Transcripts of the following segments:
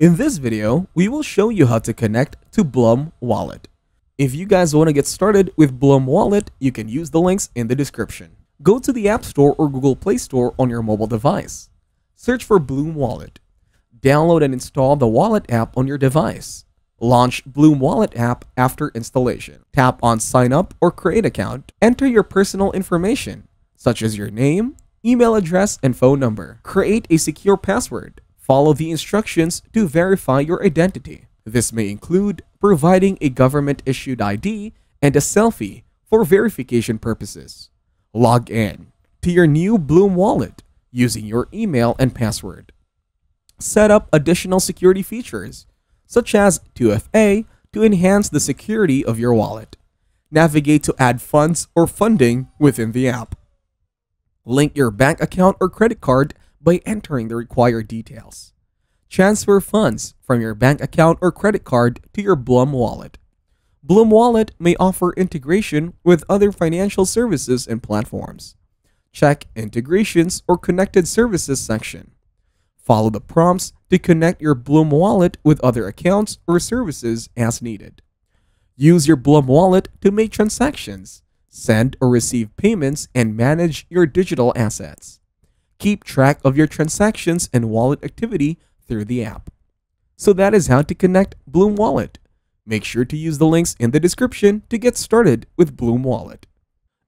In this video, we will show you how to connect to Blum Wallet. If you guys want to get started with Blum Wallet, you can use the links in the description. Go to the App Store or Google Play Store on your mobile device. Search for Blum Wallet. Download and install the Wallet app on your device. Launch Blum Wallet app after installation. Tap on Sign Up or Create Account. Enter your personal information, such as your name, email address, and phone number. Create a secure password. Follow the instructions to verify your identity. This may include providing a government-issued ID and a selfie for verification purposes. Log in to your new Blum wallet using your email and password. Set up additional security features, such as 2FA, to enhance the security of your wallet. Navigate to add funds or funding within the app. Link your bank account or credit card by entering the required details. Transfer funds from your bank account or credit card to your Blum wallet. Blum Wallet may offer integration with other financial services and platforms. Check Integrations or Connected Services section. Follow the prompts to connect your Blum Wallet with other accounts or services as needed. Use your Blum Wallet to make transactions, send or receive payments, and manage your digital assets. Keep track of your transactions and wallet activity through the app. So that is how to connect Blum Wallet. Make sure to use the links in the description to get started with Blum Wallet.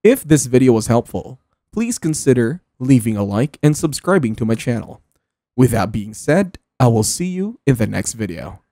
If this video was helpful, please consider leaving a like and subscribing to my channel. With that being said, I will see you in the next video.